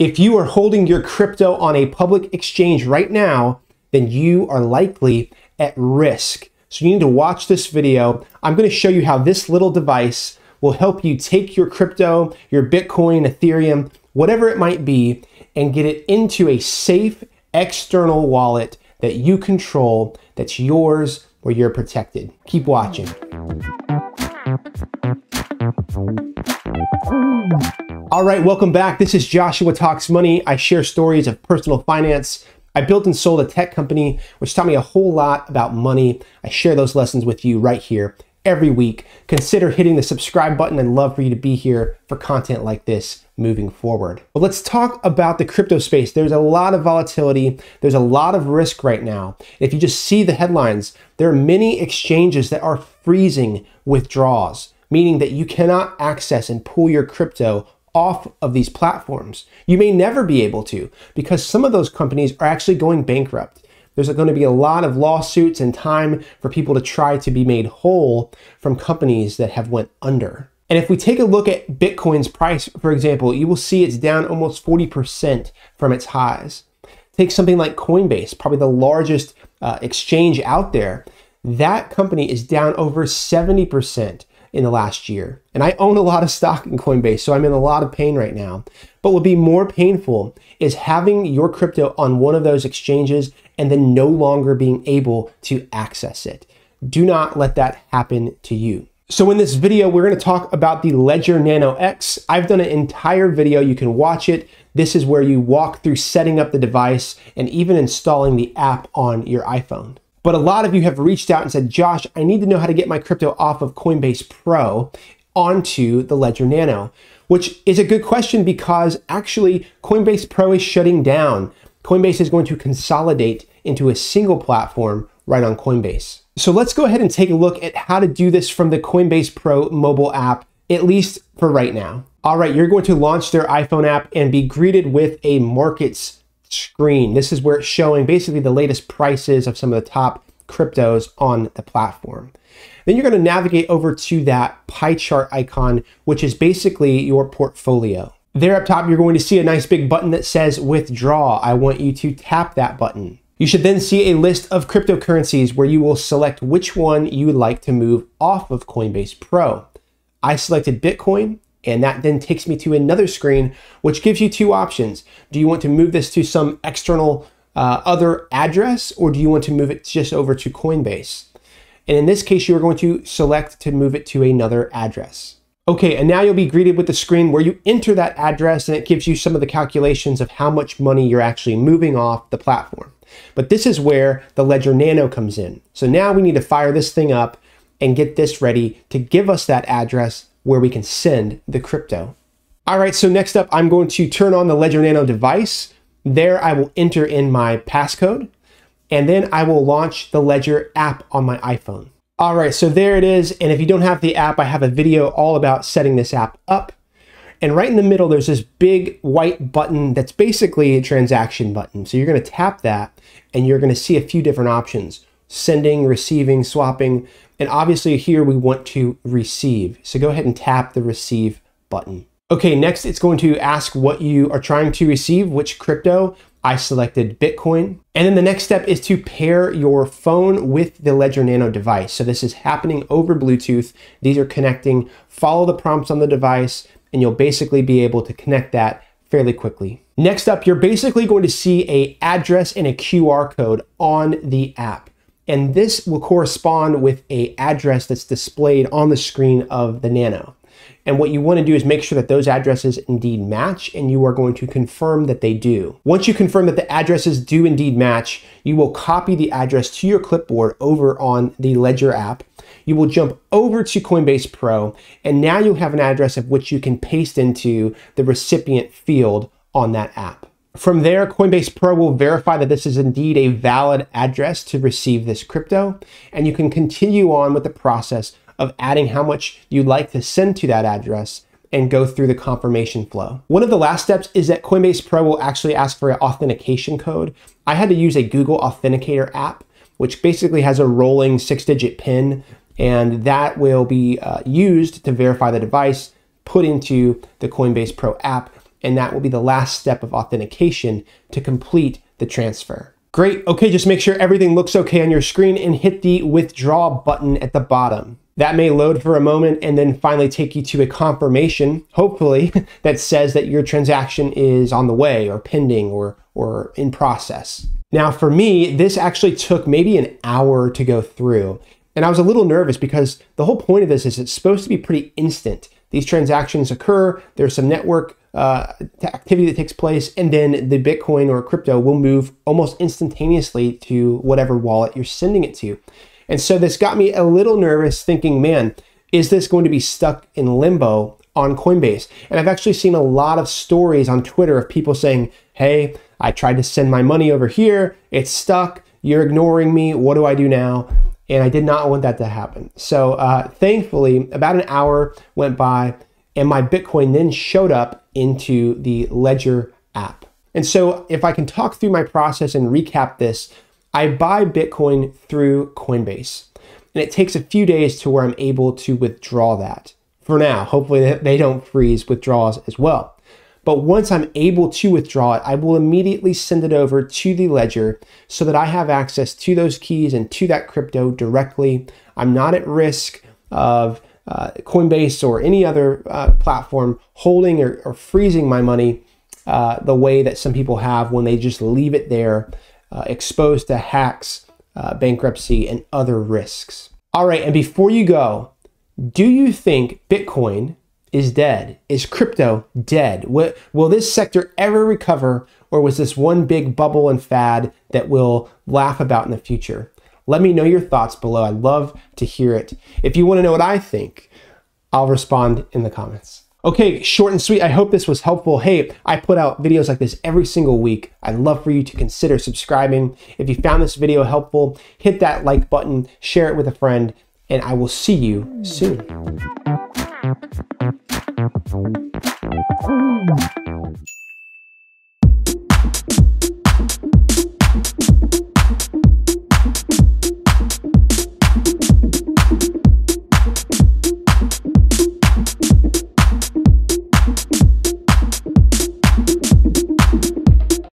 If you are holding your crypto on a public exchange right now, then you are likely at risk. So you need to watch this video. I'm going to show you how this little device will help you take your crypto, your Bitcoin, Ethereum, whatever it might be, and get it into a safe external wallet that you control, that's yours, where you're protected. Keep watching. All right, welcome back. This is Joshua Talks Money. I share stories of personal finance. I built and sold a tech company, which taught me a whole lot about money. I share those lessons with you right here every week. Consider hitting the subscribe button. I'd love for you to be here for content like this moving forward. But let's talk about the crypto space. There's a lot of volatility. There's a lot of risk right now. If you just see the headlines, there are many exchanges that are freezing withdrawals, meaning that you cannot access and pull your crypto off of these platforms. You may never be able to because some of those companies are actually going bankrupt. There's going to be a lot of lawsuits and time for people to try to be made whole from companies that have went under. And if we take a look at Bitcoin's price, for example, you will see it's down almost 40% from its highs. Take something like Coinbase, probably the largest uh, exchange out there. That company is down over 70% in the last year. And I own a lot of stock in Coinbase, so I'm in a lot of pain right now. But what would be more painful is having your crypto on one of those exchanges and then no longer being able to access it. Do not let that happen to you. So in this video, we're going to talk about the Ledger Nano X. I've done an entire video. You can watch it. This is where you walk through setting up the device and even installing the app on your iPhone. But a lot of you have reached out and said, Josh, I need to know how to get my crypto off of Coinbase Pro onto the Ledger Nano, which is a good question because actually Coinbase Pro is shutting down. Coinbase is going to consolidate into a single platform right on Coinbase. So let's go ahead and take a look at how to do this from the Coinbase Pro mobile app, at least for right now. All right, you're going to launch their iPhone app and be greeted with a markets screen. This is where it's showing basically the latest prices of some of the top cryptos on the platform. Then you're going to navigate over to that pie chart icon, which is basically your portfolio. There up top, you're going to see a nice big button that says withdraw. I want you to tap that button. You should then see a list of cryptocurrencies where you will select which one you would like to move off of Coinbase Pro. I selected Bitcoin and that then takes me to another screen, which gives you two options. Do you want to move this to some external uh, other address, or do you want to move it just over to Coinbase? And in this case, you are going to select to move it to another address. Okay, and now you'll be greeted with the screen where you enter that address and it gives you some of the calculations of how much money you're actually moving off the platform. But this is where the Ledger Nano comes in. So now we need to fire this thing up and get this ready to give us that address where we can send the crypto. All right, so next up, I'm going to turn on the Ledger Nano device. There I will enter in my passcode, and then I will launch the Ledger app on my iPhone. All right, so there it is. And if you don't have the app, I have a video all about setting this app up. And right in the middle, there's this big white button that's basically a transaction button. So you're gonna tap that and you're gonna see a few different options, sending, receiving, swapping. And obviously here we want to receive. So go ahead and tap the receive button. Okay, next it's going to ask what you are trying to receive, which crypto. I selected Bitcoin. And then the next step is to pair your phone with the Ledger Nano device. So this is happening over Bluetooth. These are connecting. Follow the prompts on the device and you'll basically be able to connect that fairly quickly. Next up, you're basically going to see a address and a QR code on the app and this will correspond with a address that's displayed on the screen of the Nano. And what you want to do is make sure that those addresses indeed match, and you are going to confirm that they do. Once you confirm that the addresses do indeed match, you will copy the address to your clipboard over on the Ledger app. You will jump over to Coinbase Pro, and now you have an address of which you can paste into the recipient field on that app. From there, Coinbase Pro will verify that this is indeed a valid address to receive this crypto, and you can continue on with the process of adding how much you'd like to send to that address and go through the confirmation flow. One of the last steps is that Coinbase Pro will actually ask for an authentication code. I had to use a Google Authenticator app, which basically has a rolling six digit PIN, and that will be uh, used to verify the device, put into the Coinbase Pro app, and that will be the last step of authentication to complete the transfer. Great, okay, just make sure everything looks okay on your screen and hit the withdraw button at the bottom. That may load for a moment and then finally take you to a confirmation, hopefully, that says that your transaction is on the way or pending or, or in process. Now, for me, this actually took maybe an hour to go through. And I was a little nervous because the whole point of this is it's supposed to be pretty instant. These transactions occur, there's some network uh, activity that takes place, and then the Bitcoin or crypto will move almost instantaneously to whatever wallet you're sending it to. And so this got me a little nervous thinking, man, is this going to be stuck in limbo on Coinbase? And I've actually seen a lot of stories on Twitter of people saying, hey, I tried to send my money over here, it's stuck, you're ignoring me, what do I do now? And I did not want that to happen. So uh, thankfully, about an hour went by and my Bitcoin then showed up into the Ledger app. And so if I can talk through my process and recap this, I buy Bitcoin through Coinbase. And it takes a few days to where I'm able to withdraw that. For now, hopefully they don't freeze withdrawals as well. But once I'm able to withdraw it, I will immediately send it over to the ledger so that I have access to those keys and to that crypto directly. I'm not at risk of uh, Coinbase or any other uh, platform holding or, or, freezing my money uh, the way that some people have when they just leave it there uh, exposed to hacks, uh, bankruptcy, and other risks. All right, and before you go, do you think Bitcoin is dead? Is crypto dead? Will, will this sector ever recover, or was this one big bubble and fad that we'll laugh about in the future? Let me know your thoughts below. I'd love to hear it. If you want to know what I think, I'll respond in the comments. Okay, short and sweet. I hope this was helpful. Hey, I put out videos like this every single week. I'd love for you to consider subscribing. If you found this video helpful, hit that like button, share it with a friend, and I will see you soon. Ooh.